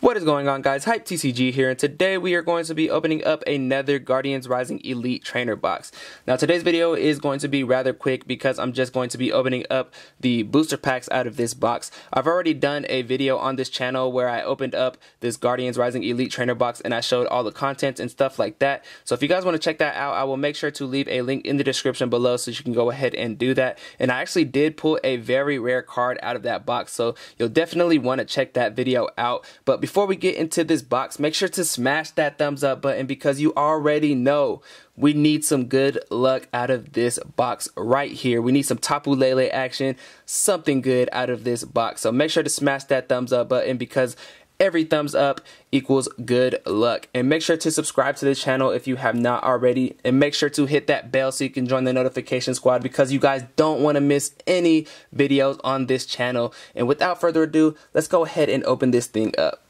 What is going on guys, Hype TCG here and today we are going to be opening up another Guardians Rising Elite Trainer box. Now today's video is going to be rather quick because I'm just going to be opening up the booster packs out of this box. I've already done a video on this channel where I opened up this Guardians Rising Elite Trainer box and I showed all the contents and stuff like that. So if you guys want to check that out, I will make sure to leave a link in the description below so you can go ahead and do that. And I actually did pull a very rare card out of that box so you'll definitely want to check that video out. But before we get into this box, make sure to smash that thumbs up button because you already know we need some good luck out of this box right here. We need some Tapu Lele action, something good out of this box. So make sure to smash that thumbs up button because every thumbs up equals good luck. And make sure to subscribe to the channel if you have not already. And make sure to hit that bell so you can join the notification squad because you guys don't want to miss any videos on this channel. And without further ado, let's go ahead and open this thing up.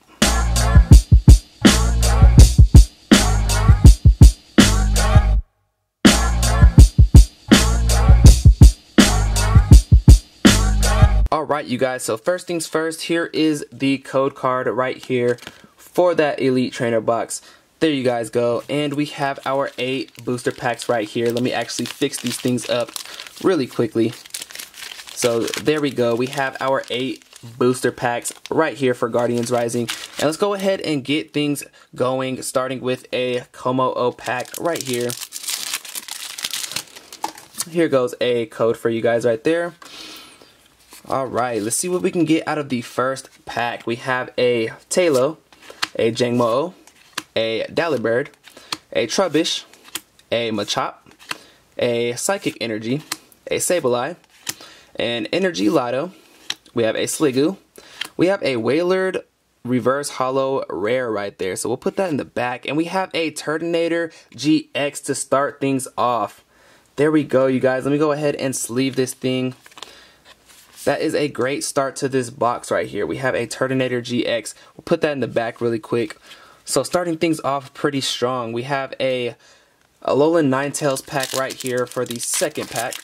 Alright you guys, so first things first, here is the code card right here for that Elite Trainer box. There you guys go, and we have our 8 booster packs right here. Let me actually fix these things up really quickly. So there we go, we have our 8 booster packs right here for Guardians Rising. And let's go ahead and get things going, starting with a Kommo-o pack right here. Here goes a code for you guys right there. Alright, let's see what we can get out of the first pack. We have a Taillow, a Jangmo, a Delibird, a Trubbish, a Machop, a Psychic Energy, a Sableye, an Energy Lotto, we have a Sliggoo, we have a Wailord reverse hollow rare right there. So we'll put that in the back. And we have a Turtonator GX to start things off. There we go, you guys. Let me go ahead and sleeve this thing that is a great start to this box right here. We have a Turtonator GX. We'll put that in the back really quick. So starting things off pretty strong, we have a Alolan Ninetales pack right here for the second pack.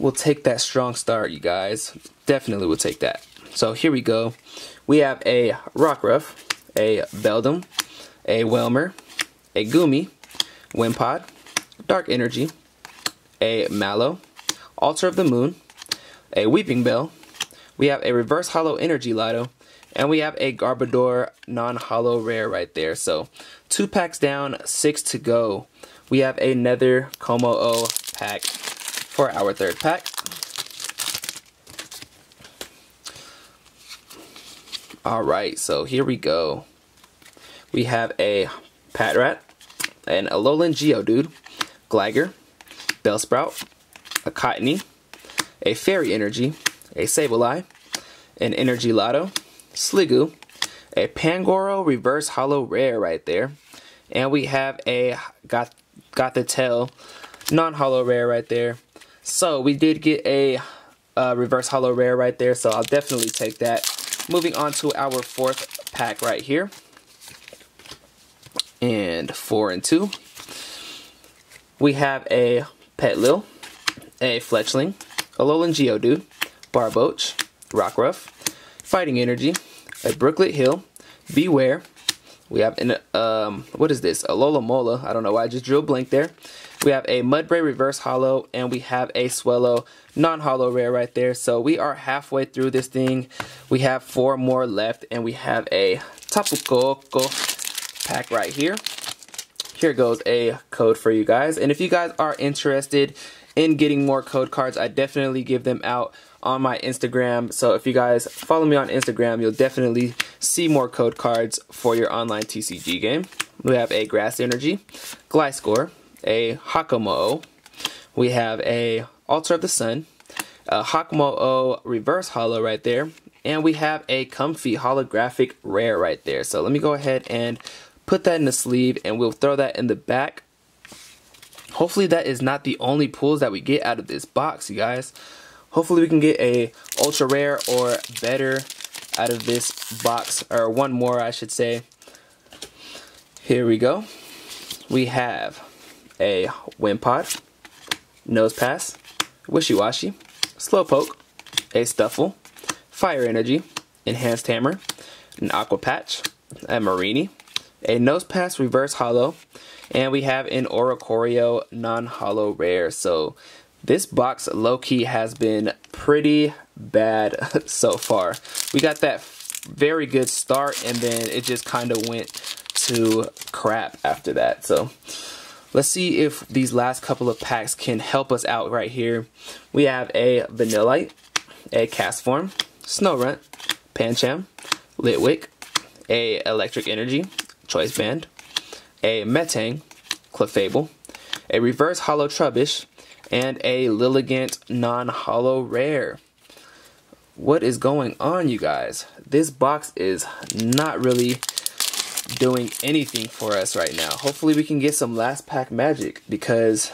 We'll take that strong start, you guys. Definitely will take that. So here we go. We have a Rockruff, a Beldum, a Wailmer, a Goomy, Wimpod, Dark Energy, a Mallow, Altar of the Moon, a Weepinbell, we have a Reverse Hollow Energy Lotto, and we have a Garbodor non-hollow rare right there. So two packs down, six to go. We have another Kommo-o pack for our third pack. Alright, so here we go. We have a Patrat, an Alolan Geodude, Gligar, Bellsprout, a Cottonee, a Fairy Energy, a Sableye, an Energy Lotto, Sliggoo, a Pangoro Reverse Hollow Rare right there, and we have a Got got the Tail non-hollow rare right there. So we did get a uh, reverse hollow rare right there, so I'll definitely take that. Moving on to our fourth pack right here. And four and two. We have a Petilil, a Fletchling, Alolan Geodude, Barboach, Rockruff, Fighting Energy, a Brooklet Hill, Beware. We have an, um, what is this? A Alola I don't know why I just drew a blank there. We have a Mudbray Reverse Hollow, and we have a Swellow non-hollow rare right there. So we are halfway through this thing. We have four more left, and we have a Tapu Koko pack right here. Here goes a code for you guys. And if you guys are interested in getting more code cards. I definitely give them out on my Instagram. So if you guys follow me on Instagram, you'll definitely see more code cards for your online TCG game. We have a Grass Energy, Gliscor, a Hakamo, we have a Altar of the Sun, a Hakamo Reverse Hollow right there, and we have a Comfey Holographic Rare right there. So let me go ahead and put that in the sleeve and we'll throw that in the back Hopefully that is not the only pulls that we get out of this box, you guys. Hopefully we can get a ultra rare or better out of this box, or one more I should say. Here we go. We have a Wimpod, Nosepass, Wishiwashi, Slowpoke, a Stufful, Fire Energy, Enhanced Hammer, an Aqua Patch, a Mareanie, a Nosepass Reverse hollow, and we have an Oricorio non-hollow rare. So this box low-key has been pretty bad so far. We got that very good start and then it just kind of went to crap after that. So let's see if these last couple of packs can help us out right here. We have a Vanillite, a cast Castform, Snorunt, Pancham, Litwick, a Electric Energy, Choice Band, a Metang, Clefable, a Reverse hollow Trubbish, and a Lilligant non-hollow rare. What is going on, you guys? This box is not really doing anything for us right now. Hopefully we can get some last pack magic because,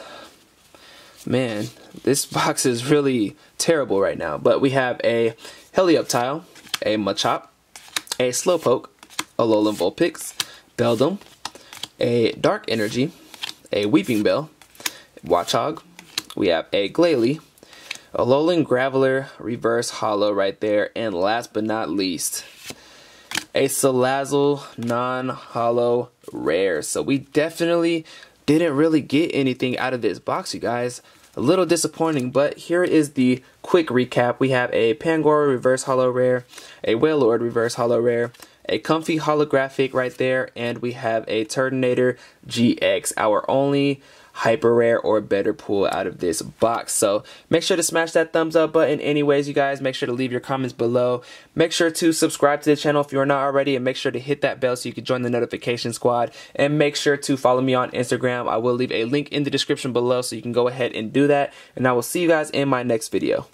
man, this box is really terrible right now. But we have a Helioptile, a Machop, a Slowpoke, a Alolan Vulpix, Beldum, a Dark Energy, a Weepinbell, Watchog, we have a Glalie, a Alolan Graveler Reverse Hollow right there, and last but not least, a Salazzle non-hollow rare. So we definitely didn't really get anything out of this box, you guys. A little disappointing, but here is the quick recap. We have a Pangoro Reverse hollow Rare, a Wailord Reverse hollow Rare, a Comfey Holographic right there, and we have a Turtonator GX, our only hyper rare or better pull out of this box. So make sure to smash that thumbs up button. Anyways, you guys, make sure to leave your comments below. Make sure to subscribe to the channel if you're not already, and make sure to hit that bell so you can join the notification squad. And make sure to follow me on Instagram. I will leave a link in the description below so you can go ahead and do that. And I will see you guys in my next video.